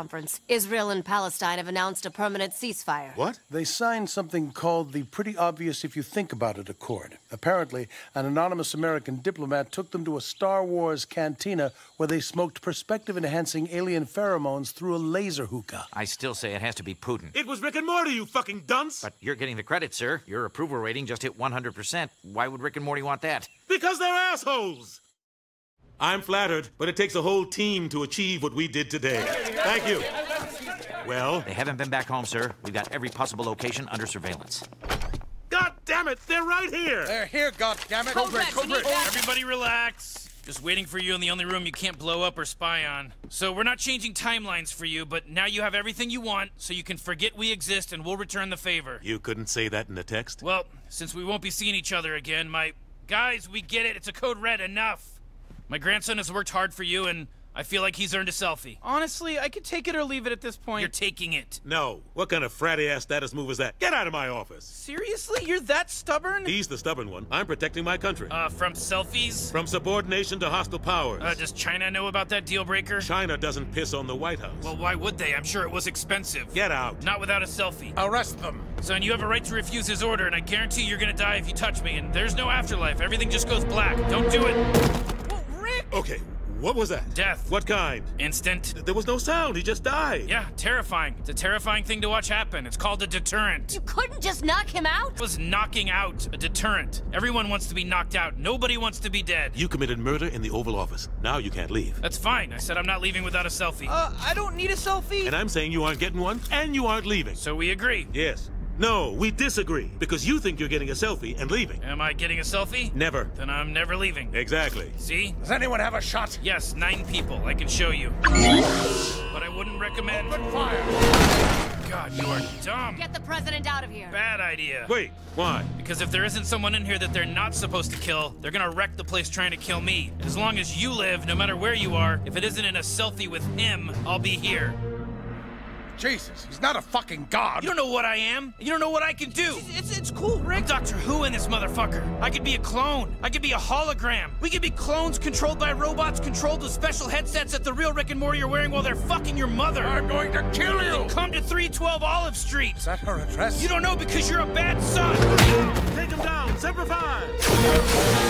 conference. Israel and Palestine have announced a permanent ceasefire. What? They signed something called the Pretty Obvious If You Think About It Accord. Apparently, an anonymous American diplomat took them to a Star Wars cantina where they smoked perspective enhancing alien pheromones through a laser hookah. I still say it has to be Putin. It was Rick and Morty, you fucking dunce! But you're getting the credit, sir. Your approval rating just hit 100%. Why would Rick and Morty want that? Because they're assholes! I'm flattered, but it takes a whole team to achieve what we did today. Thank you. Well? They haven't been back home, sir. We've got every possible location under surveillance. God damn it, they're right here! They're here, God damn it! Code Red, Code Red. Everybody relax. Just waiting for you in the only room you can't blow up or spy on. So we're not changing timelines for you, but now you have everything you want, so you can forget we exist and we'll return the favor. You couldn't say that in the text? Well, since we won't be seeing each other again, my... Guys, we get it. It's a code red. Enough. My grandson has worked hard for you, and I feel like he's earned a selfie. Honestly, I could take it or leave it at this point. You're taking it. No. What kind of fratty ass status move is that? Get out of my office. Seriously? You're that stubborn? He's the stubborn one. I'm protecting my country. Uh, from selfies? From subordination to hostile powers. Uh, does China know about that deal breaker? China doesn't piss on the White House. Well, why would they? I'm sure it was expensive. Get out. Not without a selfie. Arrest them. Son, you have a right to refuse his order, and I guarantee you're gonna die if you touch me, and there's no afterlife. Everything just goes black. Don't do it. Whoa, Rick! Okay, what was that? Death. What kind? Instant. There was no sound. He just died. Yeah, terrifying. It's a terrifying thing to watch happen. It's called a deterrent. You couldn't just knock him out? It was knocking out, a deterrent. Everyone wants to be knocked out. Nobody wants to be dead. You committed murder in the Oval Office. Now you can't leave. That's fine. I said I'm not leaving without a selfie. Uh, I don't need a selfie. And I'm saying you aren't getting one, and you aren't leaving. so we agree. Yes. No, we disagree. Because you think you're getting a selfie and leaving. Am I getting a selfie? Never. Then I'm never leaving. Exactly. See? Does anyone have a shot? Yes, nine people. I can show you. But I wouldn't recommend. Open fire. God, you are dumb. Get the president out of here. Bad idea. Wait, why? Because if there isn't someone in here that they're not supposed to kill, they're gonna wreck the place trying to kill me. As long as you live, no matter where you are, if it isn't in a selfie with him, I'll be here. Jesus, he's not a fucking god. You don't know what I am. You don't know what I can do. It's, it's cool, I'm Rick. Doctor Who in this motherfucker. I could be a clone. I could be a hologram. We could be clones controlled by robots controlled with special headsets that the real Rick and Morty are wearing while they're fucking your mother. I'm going to kill you. Come to 312 Olive Street. Is that her address? You don't know because you're a bad son. Take him down. Semper Fi.